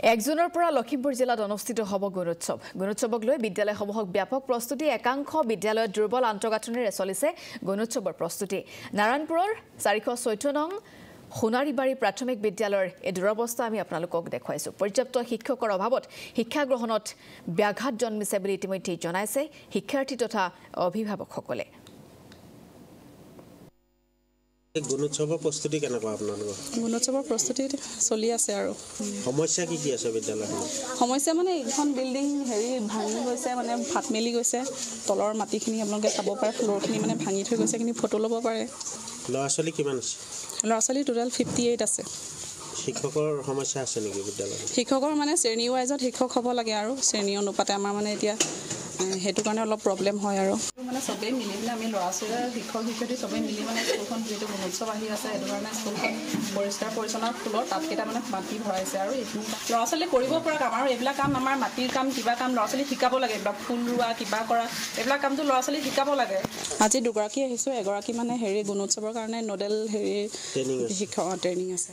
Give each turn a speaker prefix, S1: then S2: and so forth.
S1: এক জুনৰ পৰা লখিমপুৰ জিলাত অনুষ্ঠিত হ'ব গুণোৎসৱ। গুণোৎসৱক লৈ বিদ্যালয়সমূহক ব্যাপক প্ৰস্তুতি একাংশ বিদ্যালয়ত দুৰ্বল আন্তঃগাঁথনিৰে চলিছে গুণোৎসৱৰ প্ৰস্তুতি। নাৰায়ণপুৰৰ চাৰিশ চৈধ্য নং সোণাৰীবাৰী প্ৰাথমিক বিদ্যালয়ৰ এই দুৰৱস্থা আমি আপোনালোকক দেখুৱাইছোঁ। পৰ্যাপ্ত শিক্ষকৰ অভাৱত শিক্ষা গ্ৰহণত ব্যাঘাত জন্মিছে বুলি ইতিমধ্যেই জনাইছে শিক্ষাৰ্থী তথা অভিভাৱকসকলে।
S2: গুণোৎসৱৰ প্ৰস্তুতি কেনেকুৱা আপোনালোকৰ?
S3: গুণোৎসৱৰ প্ৰস্তুতি চলি আছে আৰু।
S2: সমস্যা কি কি আছে বিদ্যালয়খনত?
S3: সমস্যা মানে এইখন বিল্ডিং হেৰি ভাঙি গৈছে মানে ফাট মেলি গৈছে। তলৰ মাটিখিনি আপোনালোকে চাব পাৰে ফ্ল'ৰখিনি মানে ভাঙি থৈ গৈছে এইখিনি ফটো ল'ব পাৰে।
S2: ল'ৰা ছোৱালী কিমান আছে?
S3: ল'ৰা ছোৱালী টোটেল ফিফটি এইট আছে।
S2: শিক্ষকৰ সমস্যা আছে নেকি বিদ্যালয়ত?
S3: শিক্ষকৰ মানে শ্ৰেণী ৱাইজত শিক্ষক হ'ব লাগে আৰু শ্ৰেণী অনুপাতে আমাৰ মানে এতিয়া সেইটো কাৰণে অলপ প্ৰব্লেম হয় আৰু। মানে চবেই মিলি পিনে আমি ল'ৰা ছোৱালী শিক্ষক শিক্ষয়িত্ৰী চবেই মিলি মানে স্কুলখন যিহেতু গুণোৎসৱ আহি আছে সেইটো কাৰণে স্কুলখন পৰিষ্কাৰ পৰিচ্ছন্ন ফুলৰ টাবকেইটা মানে মাটি ভৰাইছে আৰু এইখিনি ল'ৰা ছোৱালী কৰিব পৰা কাম আৰু এইবিলাক কাম আমাৰ মাটিৰ কাম কিবা কাম ল'ৰা ছোৱালী শিকাব লাগে এইবিলাক ফুল ৰোৱা কিবা কৰা এইবিলাক কামটো ল'ৰা ছোৱালী শিকাব লাগে। আজি দুগৰাকী আহিছোঁ এগৰাকী মানে হেৰি গুণোৎসৱৰ কাৰণে নডেল হেৰি শিক্ষক ট্ৰেইনিং আছে।